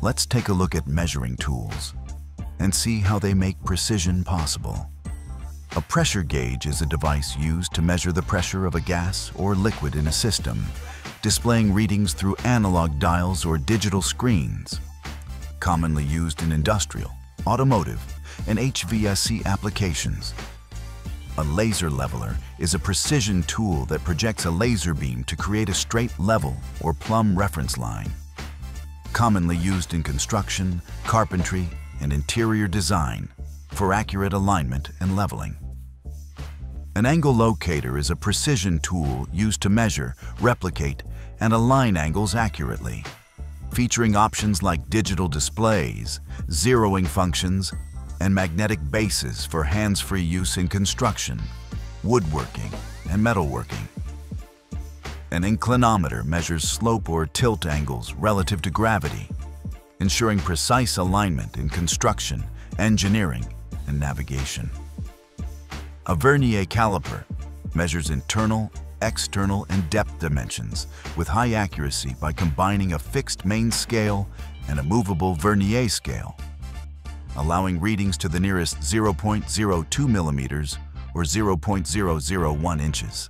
Let's take a look at measuring tools and see how they make precision possible. A pressure gauge is a device used to measure the pressure of a gas or liquid in a system, displaying readings through analog dials or digital screens. Commonly used in industrial, automotive, and HVAC applications. A laser leveler is a precision tool that projects a laser beam to create a straight level or plumb reference line. Commonly used in construction, carpentry, and interior design for accurate alignment and leveling. An angle locator is a precision tool used to measure, replicate, and align angles accurately, featuring options like digital displays, zeroing functions, and magnetic bases for hands-free use in construction, woodworking, and metalworking. An inclinometer measures slope or tilt angles relative to gravity, ensuring precise alignment in construction, engineering, and navigation. A vernier caliper measures internal, external, and depth dimensions with high accuracy by combining a fixed main scale and a movable vernier scale, allowing readings to the nearest 0.02 millimeters or 0.001 inches.